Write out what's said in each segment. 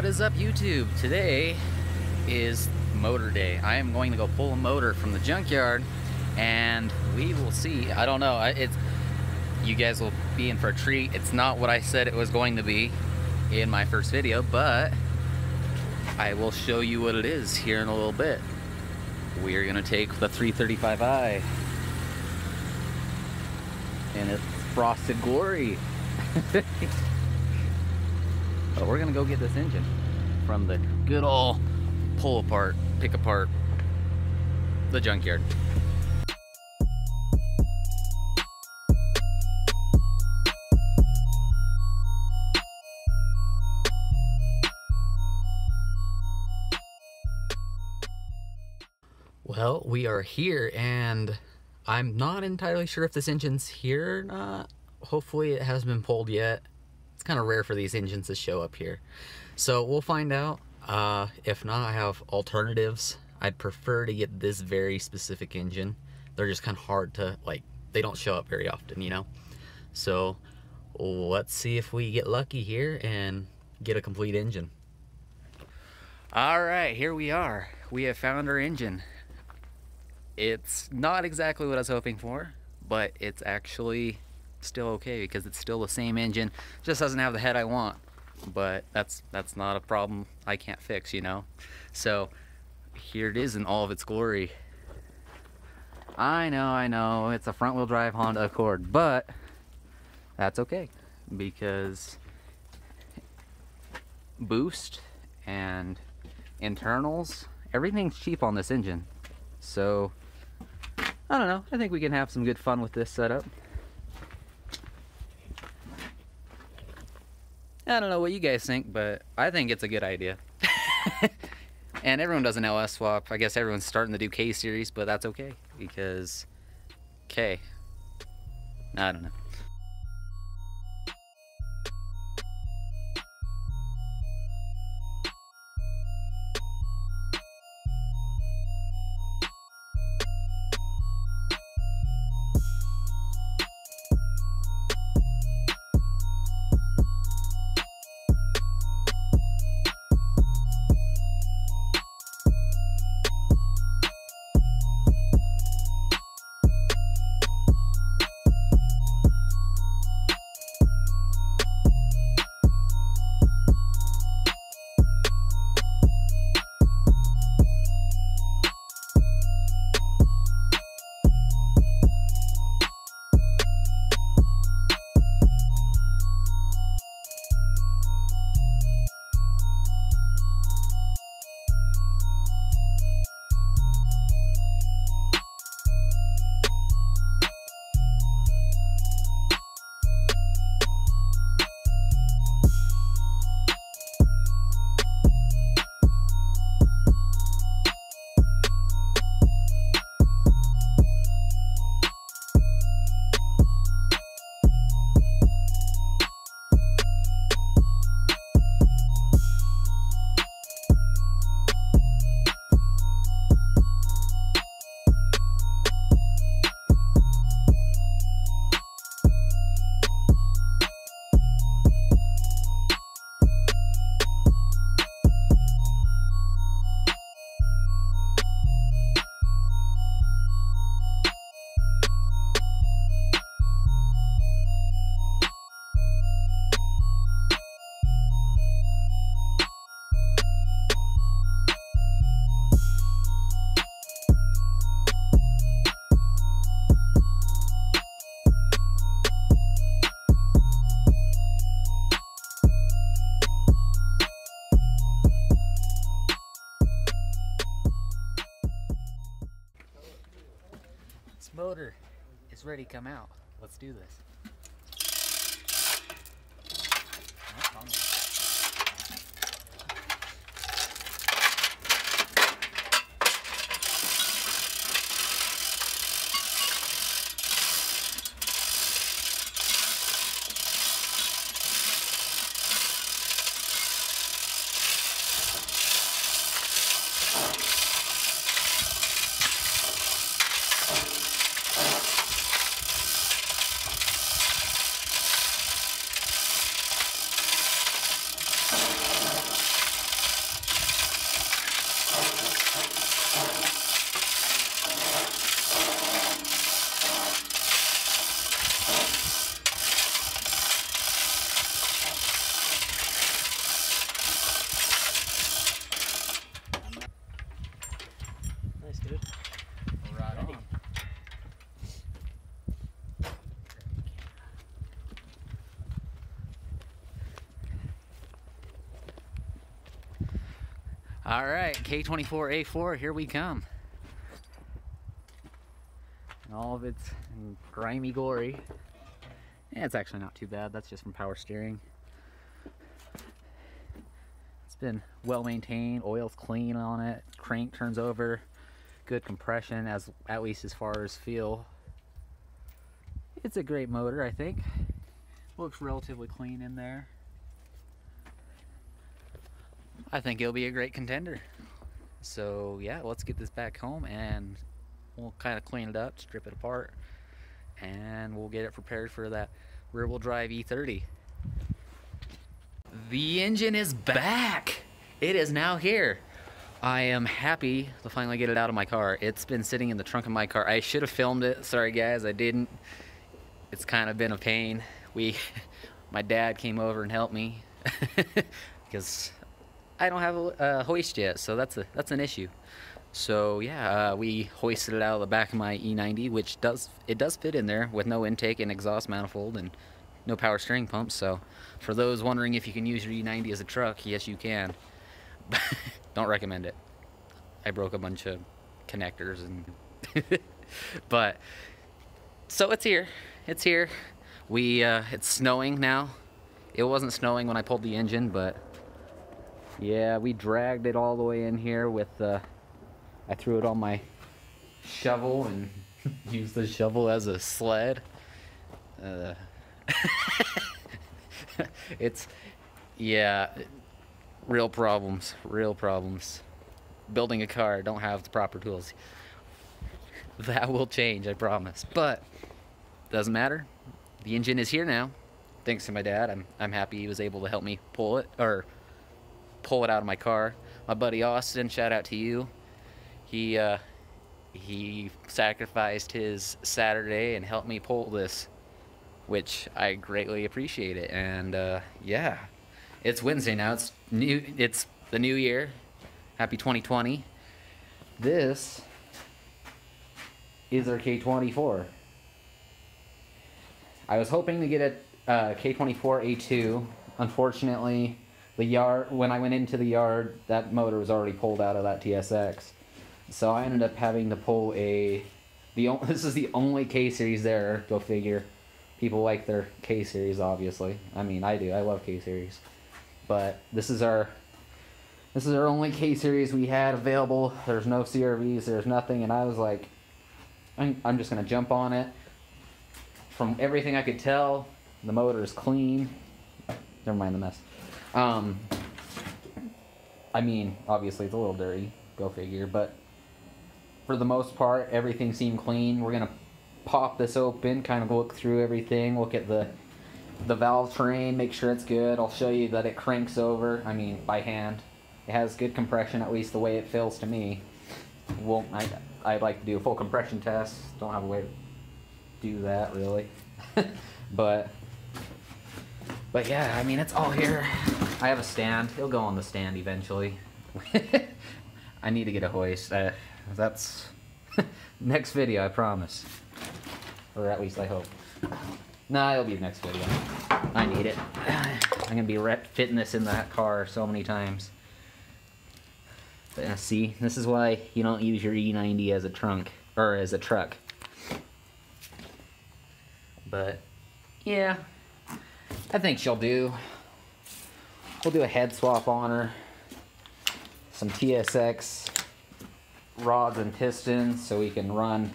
What is up YouTube? Today is motor day. I am going to go pull a motor from the junkyard and we will see. I don't know. It's you guys will be in for a treat. It's not what I said it was going to be in my first video, but I will show you what it is here in a little bit. We are gonna take the 335i and it's frosted glory. But we're gonna go get this engine from the good old pull apart, pick apart, the junkyard. Well, we are here and I'm not entirely sure if this engine's here or not. Hopefully it hasn't been pulled yet it's kind of rare for these engines to show up here. So we'll find out. Uh, if not, I have alternatives. I'd prefer to get this very specific engine. They're just kind of hard to, like, they don't show up very often, you know? So let's see if we get lucky here and get a complete engine. All right, here we are. We have found our engine. It's not exactly what I was hoping for, but it's actually still okay because it's still the same engine just doesn't have the head I want. But that's that's not a problem I can't fix you know? So here it is in all of its glory. I know I know it's a front wheel drive Honda Accord but that's okay because boost and internals everything's cheap on this engine. So I don't know I think we can have some good fun with this setup I don't know what you guys think, but I think it's a good idea. and everyone does an LS swap. I guess everyone's starting to do K series, but that's okay because K. I don't know. Is ready to come out. Let's do this. All right, K24A4, here we come. all of its grimy glory. Yeah, it's actually not too bad. That's just from power steering. It's been well maintained. Oil's clean on it. Crank turns over. Good compression, as at least as far as feel. It's a great motor, I think. Looks relatively clean in there. I think it'll be a great contender. So yeah, let's get this back home and we'll kind of clean it up, strip it apart, and we'll get it prepared for that rear wheel drive E30. The engine is back! It is now here. I am happy to finally get it out of my car. It's been sitting in the trunk of my car. I should have filmed it. Sorry guys, I didn't. It's kind of been a pain. We, my dad came over and helped me because I don't have a, a, hoist yet, so that's a that's an issue. So yeah, uh, we hoisted it out of the back of my E90, which does it does fit in there with no intake and exhaust manifold and no power steering pump. So for those wondering if you can use your E90 as a truck, yes you can. don't recommend it. I broke a bunch of connectors and but so it's here. It's here. We uh, it's snowing now. It wasn't snowing when I pulled the engine, but yeah, we dragged it all the way in here with, uh, I threw it on my shovel and used the shovel as a sled. Uh, it's, yeah, real problems, real problems. Building a car, don't have the proper tools. That will change, I promise. But, doesn't matter. The engine is here now. Thanks to my dad. I'm, I'm happy he was able to help me pull it, or pull it out of my car. My buddy Austin, shout out to you. He uh, he sacrificed his Saturday and helped me pull this, which I greatly appreciate it. And uh, yeah, it's Wednesday now. It's new. It's the new year. Happy 2020. This is our K24. I was hoping to get a uh, K24A2. Unfortunately, the yard when I went into the yard, that motor was already pulled out of that TSX. So I ended up having to pull a the this is the only K series there. Go figure. People like their K series, obviously. I mean, I do. I love K series, but this is our this is our only K series we had available. There's no CRVs. There's nothing, and I was like, I'm, I'm just gonna jump on it. From everything I could tell, the motor is clean. Never mind the mess. Um, I mean, obviously it's a little dirty, go figure, but for the most part, everything seemed clean. We're gonna pop this open, kind of look through everything, look at the the valve train, make sure it's good. I'll show you that it cranks over. I mean, by hand. It has good compression, at least the way it feels to me. Well, I I'd like to do a full compression test. Don't have a way to do that really, but but yeah, I mean it's all here. I have a stand. He'll go on the stand eventually. I need to get a hoist. Uh, that's next video, I promise. Or at least I hope. Nah, it'll be the next video. I need it. I'm gonna be fitting this in that car so many times. But see, this is why you don't use your E90 as a trunk or as a truck. But yeah, I think she'll do. We'll do a head swap on her. Some TSX rods and pistons so we can run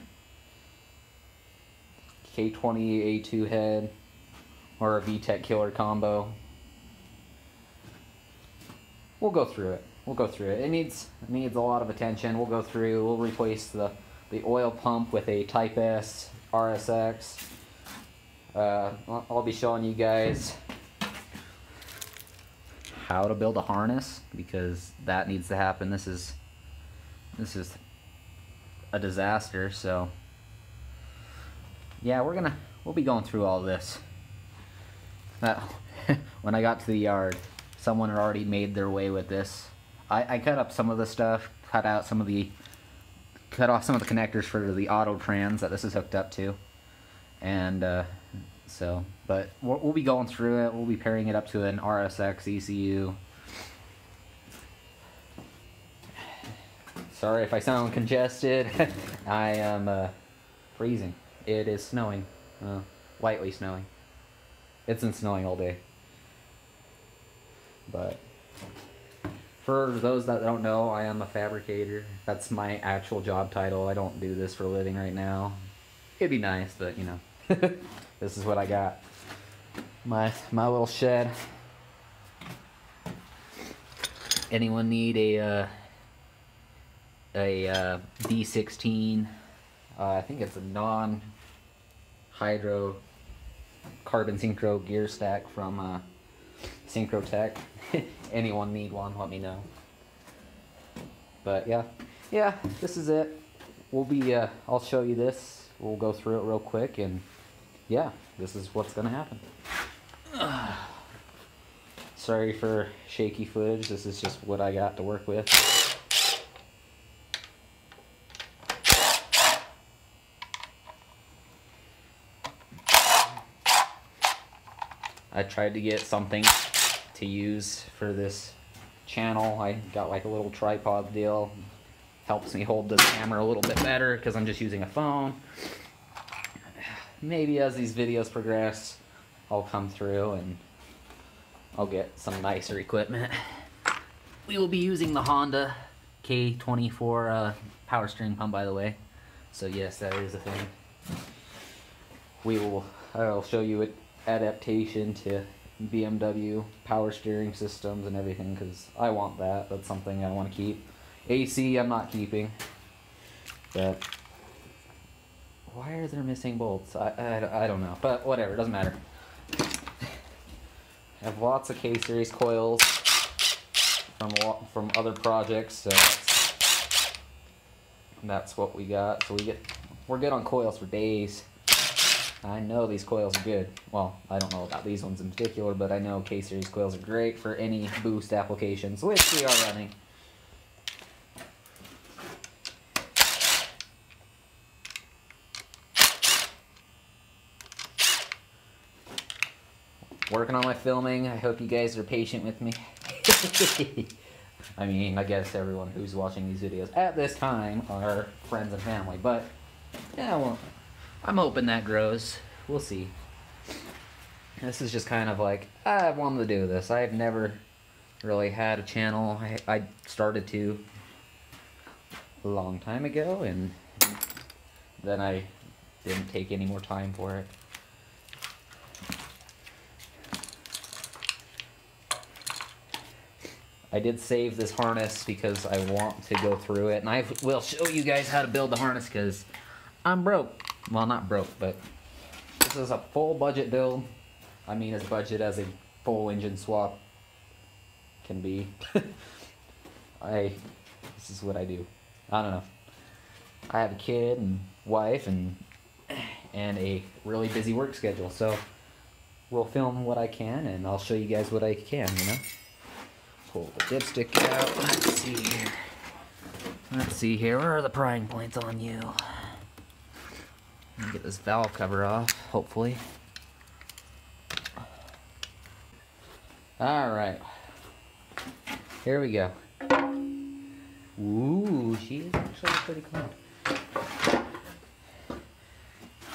K20A2 head or a VTEC killer combo. We'll go through it. We'll go through it. It needs it needs a lot of attention. We'll go through. We'll replace the the oil pump with a Type S RSX. Uh, I'll be showing you guys how to build a harness because that needs to happen. This is this is a disaster, so yeah, we're gonna we'll be going through all this. Uh, when I got to the yard, someone had already made their way with this. I, I cut up some of the stuff, cut out some of the cut off some of the connectors for the auto trans that this is hooked up to, and uh, so, but we'll, we'll, be going through it. We'll be pairing it up to an RSX ECU. Sorry if I sound congested. I am uh, freezing. It is snowing. Uh, lightly snowing. It's been snowing all day. But for those that don't know, I am a fabricator. That's my actual job title. I don't do this for a living right now. It'd be nice, but you know, this is what I got. My my little shed. Anyone need a uh, a uh, D16? Uh, I think it's a non hydro carbon synchro gear stack from uh, Synchrotech. Anyone need one, let me know. But yeah, yeah, this is it. We'll be, uh, I'll show you this. We'll go through it real quick and yeah, this is what's gonna happen. Sorry for shaky footage, this is just what I got to work with. I tried to get something to use for this channel. I got like a little tripod deal. Helps me hold the camera a little bit better because I'm just using a phone. Maybe as these videos progress, I'll come through and I'll get some nicer equipment. We will be using the Honda K24 uh, power steering pump, by the way. So yes, that is a thing. We will. I'll show you it adaptation to BMW power steering systems and everything because I want that. That's something I want to keep. AC, I'm not keeping. But why are there missing bolts? I, I, I don't know. But whatever, it doesn't matter. I have lots of K series coils from from other projects. So that's, that's what we got. So we get we're good on coils for days. I know these coils are good. Well, I don't know about these ones in particular, but I know K-Series coils are great for any boost applications, which we are running. Working on my filming. I hope you guys are patient with me. I mean, I guess everyone who's watching these videos at this time are friends and family, but yeah, well, I'm hoping that grows. We'll see. This is just kind of like, I wanted to do this. I've never really had a channel. I, I started to a long time ago, and then I didn't take any more time for it. I did save this harness because I want to go through it, and I will show you guys how to build the harness because I'm broke. Well, not broke, but this is a full budget build. I mean, as budget as a full engine swap can be. I, this is what I do. I don't know. I have a kid and wife and and a really busy work schedule, so we'll film what I can and I'll show you guys what I can, you know? Pull the dipstick out. Let's see here. Let's see here. Where are the prying points on you? Get this valve cover off, hopefully. Alright. Here we go. Ooh, she is actually pretty clean.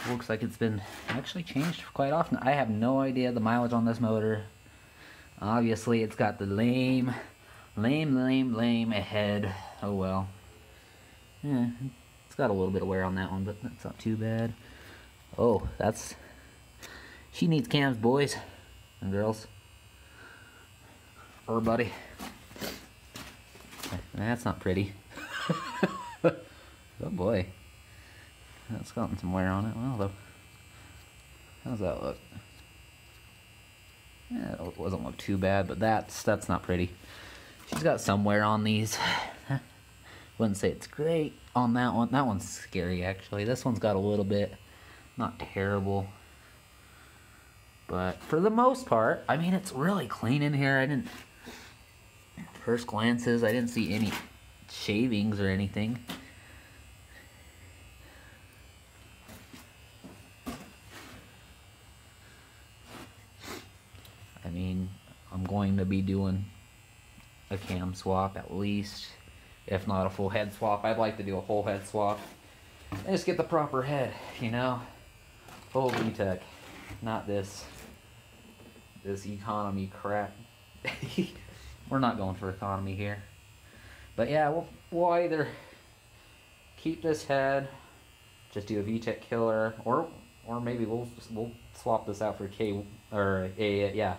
Looks like it's been actually changed quite often. I have no idea the mileage on this motor. Obviously, it's got the lame, lame, lame, lame ahead. Oh well. Yeah, it's got a little bit of wear on that one, but that's not too bad. Oh, that's... She needs cams, boys and girls. Her buddy. That's not pretty. oh boy. That's gotten some wear on it. Well, though. How's that look? Yeah, it doesn't look too bad, but that's that's not pretty. She's got some wear on these. Wouldn't say it's great on that one. That one's scary, actually. This one's got a little bit, not terrible. But for the most part, I mean, it's really clean in here. I didn't, first glances, I didn't see any shavings or anything. I mean, I'm going to be doing a cam swap at least if not a full head swap. I'd like to do a whole head swap and just get the proper head, you know? Full VTEC, not this, this economy crap. We're not going for economy here. But yeah, we'll, we'll either keep this head, just do a VTEC killer, or or maybe we'll we'll swap this out for K or a yeah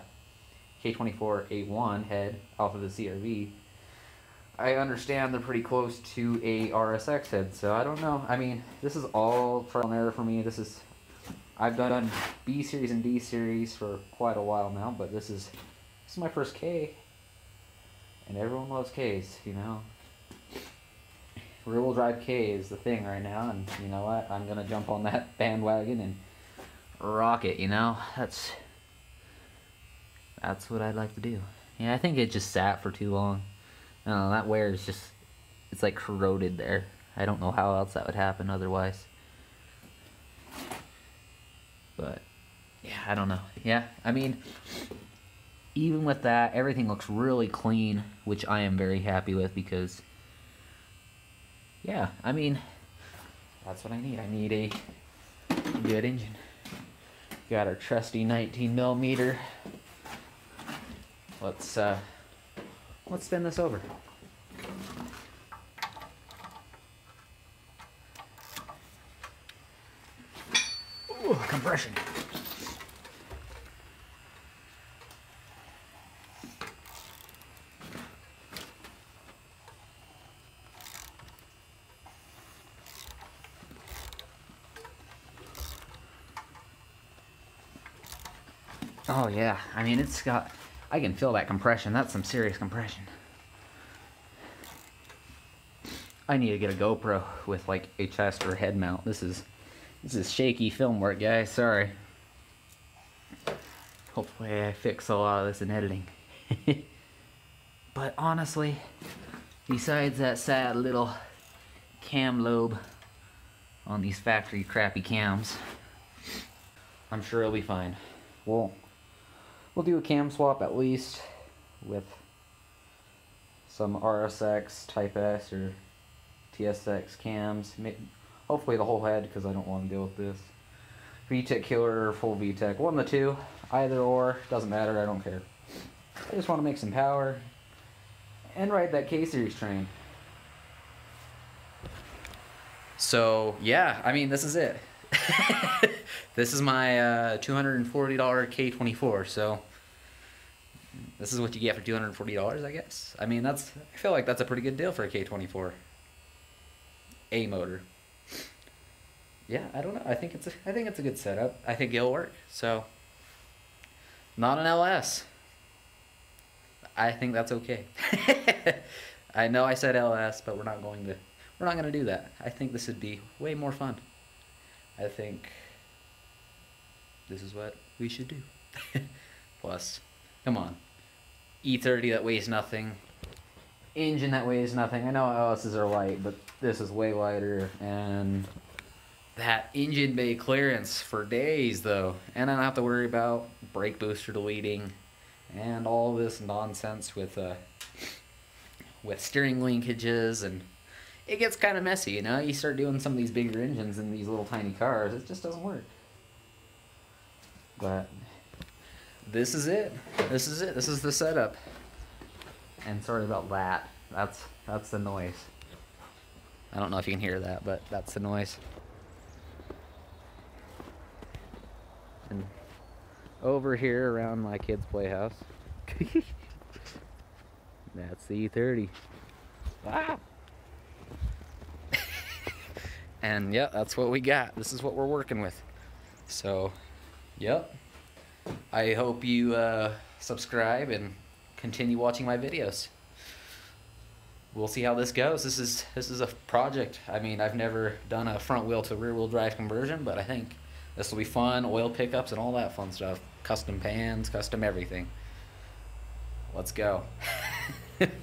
K24A1 head off of the CRV. I understand they're pretty close to a RSX head, so I don't know. I mean, this is all trial and error for me. This is I've done B series and D series for quite a while now, but this is this is my first K, and everyone loves Ks, you know. Rear wheel drive K is the thing right now, and you know what? I'm gonna jump on that bandwagon and rock it. You know, that's that's what I'd like to do. Yeah, I think it just sat for too long. know, that wear is just it's like corroded there. I don't know how else that would happen otherwise. But yeah, I don't know. Yeah, I mean, even with that, everything looks really clean, which I am very happy with because yeah, I mean, that's what I need. I need a good engine. Got our trusty 19 millimeter. Let's uh, let's spin this over. Ooh, compression. Oh yeah, I mean it's got, I can feel that compression. That's some serious compression. I need to get a GoPro with like a chest or head mount. This is, this is shaky film work, guys. Sorry. Hopefully I fix a lot of this in editing. but honestly, besides that sad little cam lobe on these factory crappy cams, I'm sure it'll be fine. Well, We'll do a cam swap at least with some RSX Type S or TSX cams. Hopefully the whole head because I don't want to deal with this. VTEC killer or full VTEC. One of the two. Either or. Doesn't matter. I don't care. I just want to make some power and ride that K-Series train. So, yeah. I mean, this is it. this is my uh, $240 K24, so this is what you get for $240, I guess. I mean, that's I feel like that's a pretty good deal for a K24. A motor. Yeah, I don't know. I think it's a, I think it's a good setup. I think it'll work. So not an LS. I think that's okay. I know I said LS, but we're not going to we're not going to do that. I think this would be way more fun. I think this is what we should do. Plus, come on. E30 that weighs nothing. Engine that weighs nothing. I know LSs are light, but this is way lighter. And that engine bay clearance for days, though. And I don't have to worry about brake booster deleting and all this nonsense with uh, with steering linkages and it gets kind of messy, you know? You start doing some of these bigger engines in these little tiny cars, it just doesn't work. But this is it. This is it. This is the setup. And sorry about that. That's that's the noise. I don't know if you can hear that, but that's the noise. And over here around my kid's playhouse. that's the E30. Wow. And yeah, that's what we got. This is what we're working with. So, yep. I hope you uh, subscribe and continue watching my videos. We'll see how this goes. This is this is a project. I mean, I've never done a front wheel to rear wheel drive conversion, but I think this will be fun. Oil pickups and all that fun stuff. Custom pans, custom everything. Let's go.